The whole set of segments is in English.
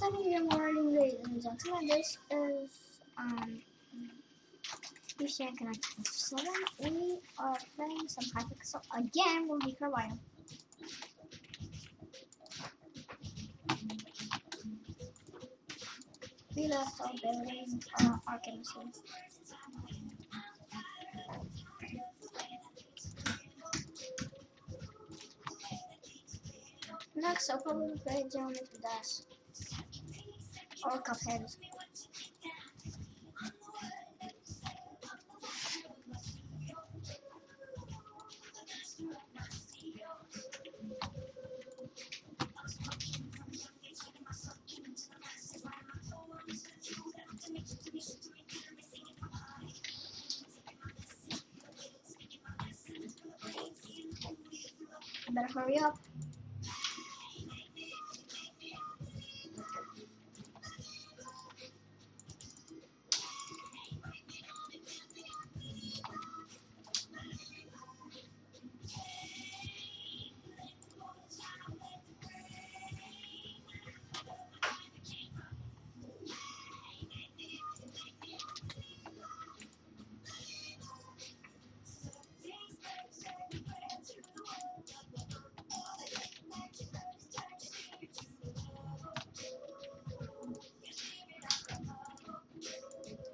Good morning, ladies and gentlemen. This is um Christian Connect Seven. We are playing some Hypixel again. We'll be for a while. We left our building uh, Arkansas. Next, I'll probably play Geometry Dash. Or Cuphead. Better hurry up.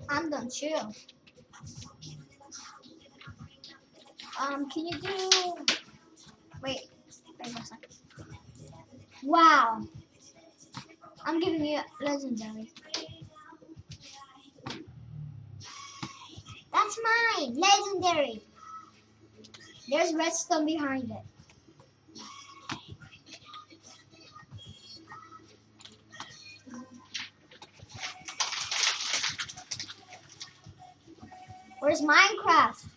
I'm done. too. Um, can you do? Wait, wait a second. Wow. I'm giving you legendary. That's mine. Legendary. There's redstone behind it. Where's Minecraft?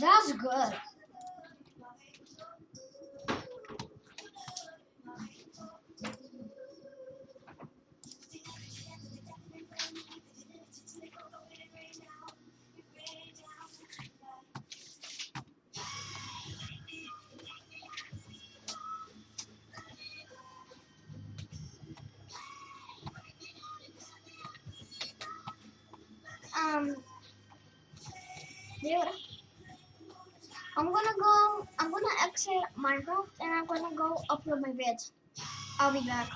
That's good. Um, I'm gonna go. I'm gonna exit Minecraft and I'm gonna go upload my vids. I'll be back.